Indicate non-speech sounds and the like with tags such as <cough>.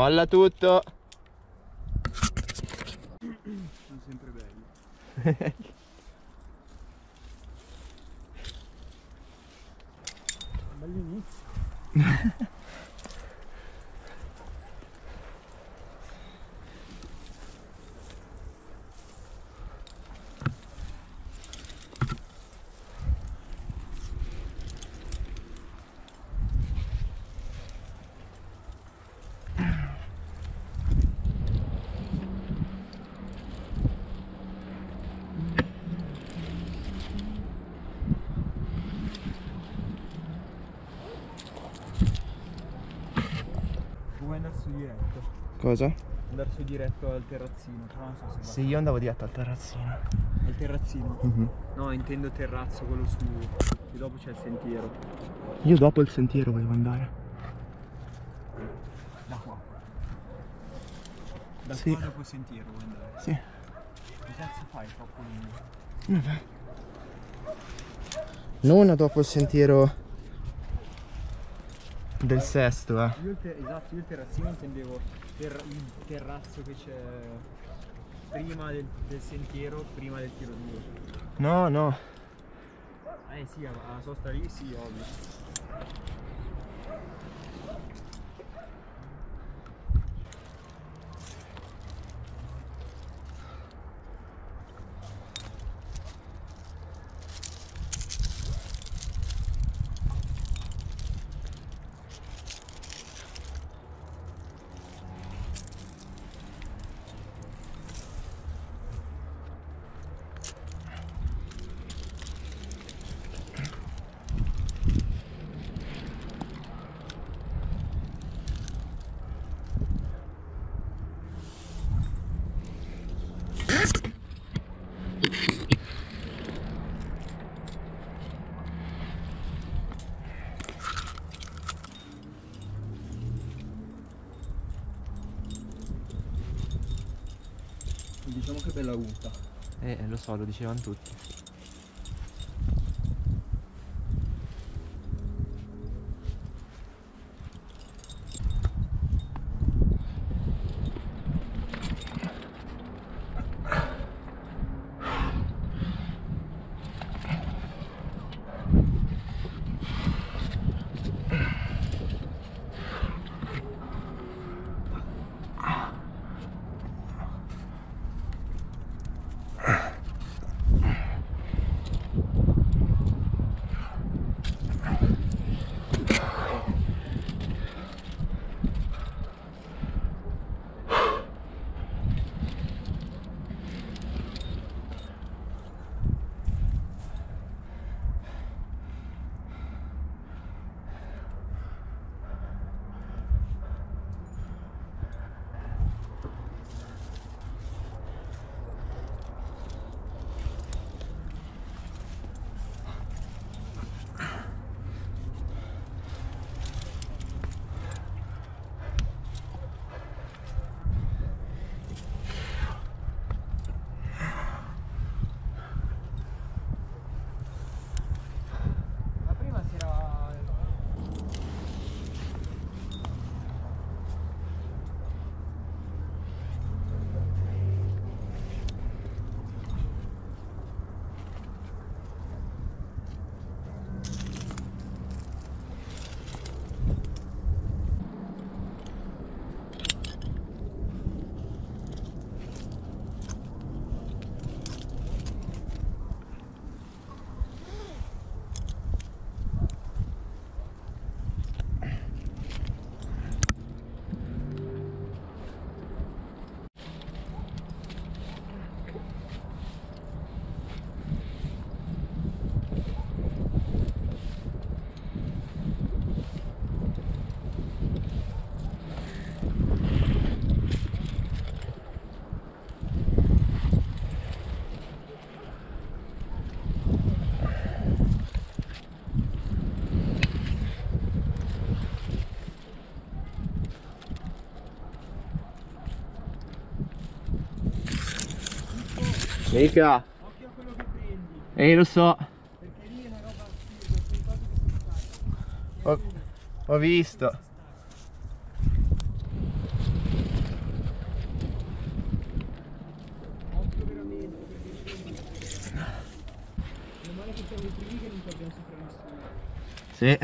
Molla tutto. Sono <laughs> sempre belli. <laughs> Bell'inizio. Diretto? Cosa? Andare su diretto al terrazzino, però non so se. Sì, io andavo diretto al terrazzino. Al terrazzino? Mhm. No, intendo terrazzo, quello su. E dopo c'è il sentiero. Io dopo il sentiero volevo andare. Da qua. Da Sì. qua dopo il sentiero vuoi andare. Sì. Che cazzo fai troppo lungo? Vabbè. Non dopo il sentiero del sesto, eh. Io ter- esatto, io il terrazzino intendevo ter- il terrazzo che c'è prima del, del sentiero, prima del tiro duro. No, no. Eh sì, alla sosta lì sì, ovvio. Diciamo che bella unta. Eh, lo so, lo dicevano tutti. Mica. Occhio a quello che prendi. Eh, lo so. Perché lì è una roba assurda, sono cose che si stanno. Ho, ho visto. Occhio veramente, perché Meno male che siamo i primi che non ci sopra nessuno. Sì.